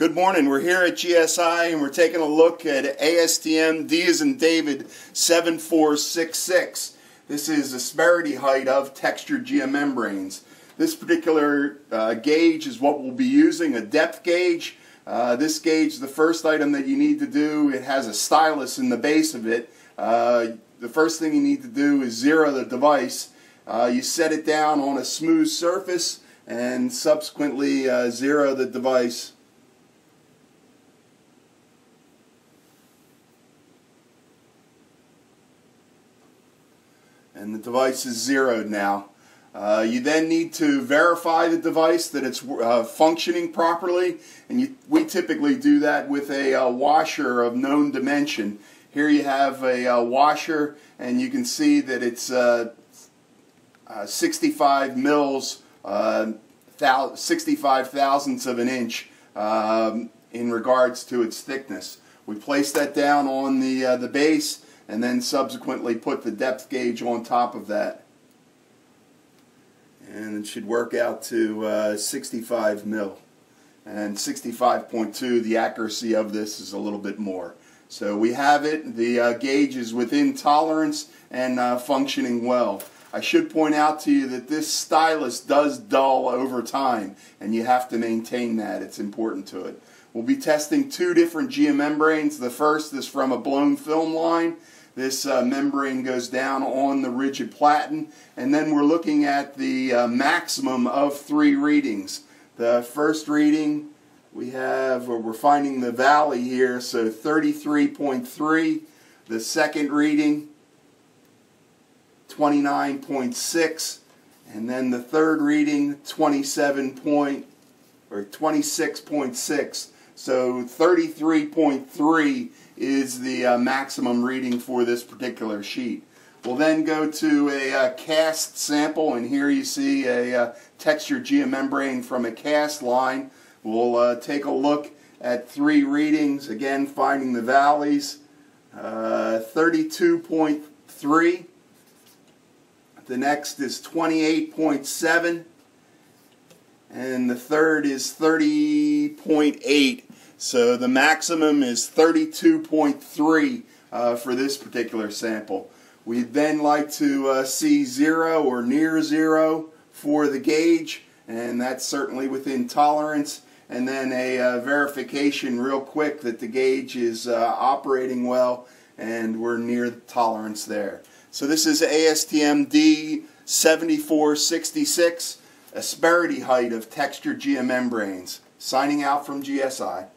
Good morning. We're here at GSI and we're taking a look at ASTM D as in David 7466. This is asperity height of textured geomembranes. This particular uh, gauge is what we'll be using, a depth gauge. Uh, this gauge, the first item that you need to do, it has a stylus in the base of it. Uh, the first thing you need to do is zero the device. Uh, you set it down on a smooth surface and subsequently uh, zero the device and the device is zeroed now. Uh, you then need to verify the device that it's uh, functioning properly, and you, we typically do that with a uh, washer of known dimension. Here you have a uh, washer, and you can see that it's uh, uh, 65 mils, 65 thousandths of an inch um, in regards to its thickness. We place that down on the, the base, and then subsequently put the depth gauge on top of that. And it should work out to uh, 65 mil. And 65.2, the accuracy of this is a little bit more. So we have it. The uh, gauge is within tolerance and uh, functioning well. I should point out to you that this stylus does dull over time, and you have to maintain that. It's important to it. We'll be testing two different geomembranes. The first is from a blown film line, this uh, membrane goes down on the rigid platen, and then we're looking at the uh, maximum of three readings. The first reading we have, we're finding the valley here, so 33.3. The second reading, 29.6, and then the third reading, 27 point or 26.6. So 33.3 is the uh, maximum reading for this particular sheet. We'll then go to a uh, cast sample, and here you see a uh, textured geomembrane from a cast line. We'll uh, take a look at three readings, again finding the valleys. Uh, 32.3. The next is 28.7 and the third is 30.8. So the maximum is 32.3 uh, for this particular sample. We'd then like to uh, see zero or near zero for the gauge, and that's certainly within tolerance. And then a uh, verification real quick that the gauge is uh, operating well and we're near tolerance there. So this is ASTM D7466 asperity height of textured geomembranes. Signing out from GSI.